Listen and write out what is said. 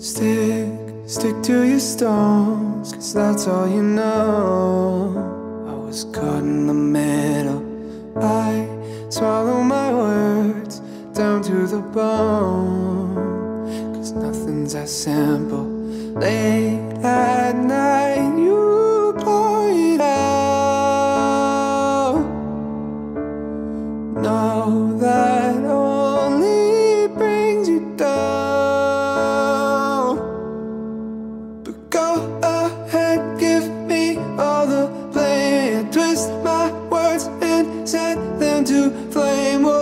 Stick, stick to your stones, cause that's all you know. I was caught in the middle. I swallow my words down to the bone. Cause nothing's as simple. Late at to flame.